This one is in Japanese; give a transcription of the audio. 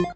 you